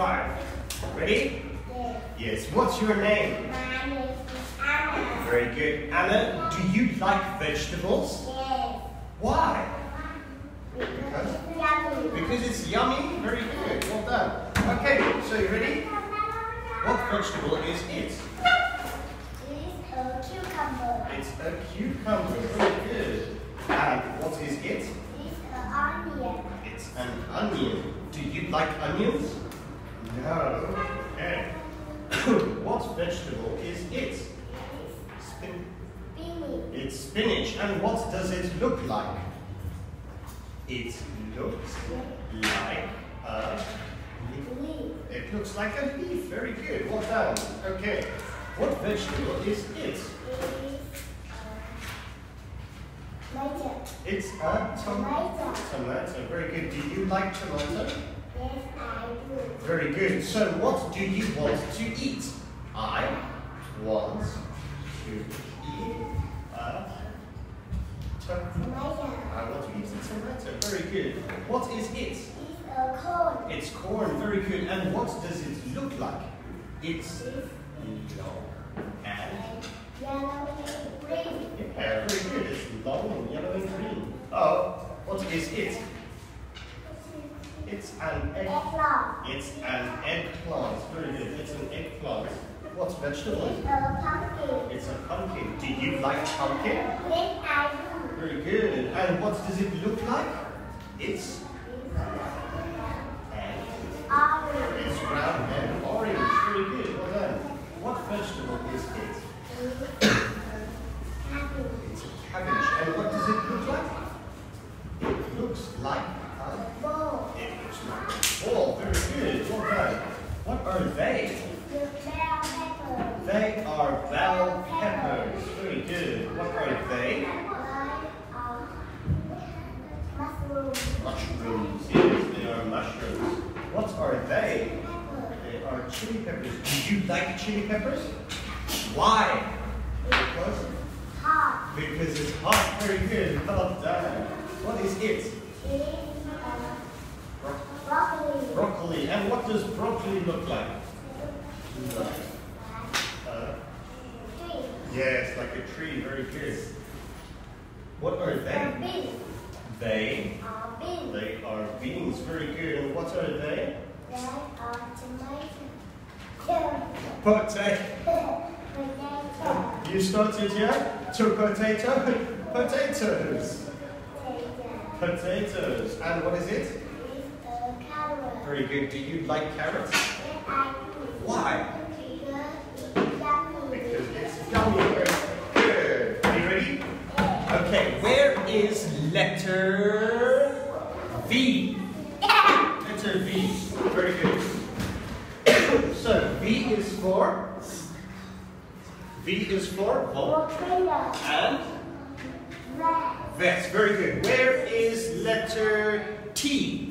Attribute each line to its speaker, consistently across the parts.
Speaker 1: five. Ready?
Speaker 2: Yes.
Speaker 1: Yes. What's your name?
Speaker 2: My name is Anna.
Speaker 1: Very good. Anna, do you like vegetables?
Speaker 2: Yes.
Speaker 1: Why?
Speaker 2: Because it's yummy.
Speaker 1: Because it's yummy? Very good. Well done. Okay, so you ready? What vegetable is it?
Speaker 2: It's a cucumber.
Speaker 1: It's a cucumber. Very good. And what is it?
Speaker 2: It's an onion.
Speaker 1: It's an onion. Do you like onions? What vegetable is it?
Speaker 2: It's
Speaker 1: Spin-
Speaker 2: spinach.
Speaker 1: it's spinach. And what does it look like? It looks like a leaf.
Speaker 2: Leaf.
Speaker 1: It looks like a leaf. Very good. Well done. Okay. What vegetable is it?
Speaker 2: It's a tomato.
Speaker 1: It's a tomato.
Speaker 2: Tomato.
Speaker 1: Tomato. Very good. Do you like tomato?
Speaker 2: Yes, I do.
Speaker 1: Very good. So what do you want to eat? I want to eat a tomato.
Speaker 2: Tomato.
Speaker 1: I want to eat a tomato. Very good. What is it?
Speaker 2: It's a corn.
Speaker 1: It's corn. Very good. And what does it look like? It's long and
Speaker 2: yellow and green.
Speaker 1: yeah, very good. It's long yellow and green. Oh, what is it? It's an egg.
Speaker 2: Eggplant.
Speaker 1: It's an eggplant. Very good. It's an eggplant. What vegetable?
Speaker 2: It's a pumpkin.
Speaker 1: It's a pumpkin. Do you like pumpkin?
Speaker 2: Yes, I do.
Speaker 1: Very good. And what does it look like? It's and
Speaker 2: Orange.
Speaker 1: it's round and orange. Very good. Well done. What vegetable is it?
Speaker 2: Cabbage.
Speaker 1: It's a cabbage. And what does it look like? It looks like a
Speaker 2: Ball.
Speaker 1: it looks like a ball. Very good. Well done. What are they?
Speaker 2: The bell pepper.
Speaker 1: They are bell peppers. Very good. What are they?
Speaker 2: Mushroom.
Speaker 1: Mushrooms. Yes, they are mushrooms. What are they? They are chili peppers. Do you like chili peppers? Why? Because,
Speaker 2: Hot.
Speaker 1: because it's hot. Very good. Well done. What is it? Um,
Speaker 2: Broccoli.
Speaker 1: And what does broccoli look like? Uh, yes, like a tree. Very good. What are they? They
Speaker 2: are beans.
Speaker 1: They are beans. Very good. And what are they?
Speaker 2: They are tomato.
Speaker 1: Potato.
Speaker 2: Potato.
Speaker 1: You started, yeah? To potato. Potatoes.
Speaker 2: Potato.
Speaker 1: Potatoes. And what is it?
Speaker 2: It's a carrot.
Speaker 1: Very good. Do you like carrots?
Speaker 2: Yes, I do.
Speaker 1: Why?
Speaker 2: Because
Speaker 1: it's
Speaker 2: it's yummy.
Speaker 1: yummy. Good. Are you ready? Okay. Where is letter V? Letter V. Very good. so V is for. V is for
Speaker 2: Volcano.
Speaker 1: and. That's very good. Where is letter T?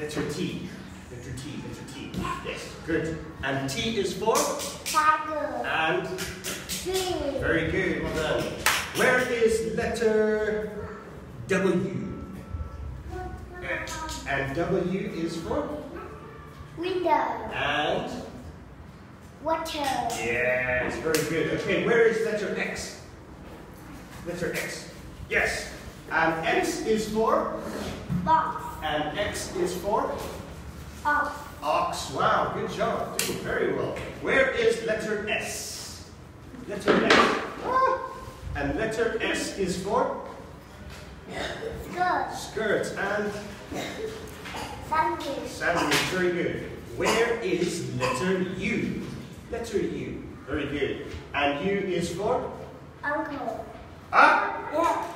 Speaker 1: Letter T. Letter T. Letter T. Yes, good. And T is for?
Speaker 2: Tiger.
Speaker 1: And
Speaker 2: Tree.
Speaker 1: very good. Well done. Where is letter W? And W is for?
Speaker 2: Window.
Speaker 1: And
Speaker 2: Water.
Speaker 1: yes, very good. Okay, where is letter X? Letter X. Yes. And X is for?
Speaker 2: Box.
Speaker 1: And X is for?
Speaker 2: Ox.
Speaker 1: Ox. Wow, good job. Doing very well. Where is letter S? Letter S. Ah. And letter S is for?
Speaker 2: Skirt.
Speaker 1: Skirt. And
Speaker 2: Sandwich.
Speaker 1: sandwich. Very good. Where is letter U? Letter U. Very good. And U is for?
Speaker 2: Uncle.
Speaker 1: Ah!
Speaker 2: Yeah.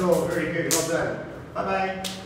Speaker 1: Uncle. Very good. Well done. Bye-bye.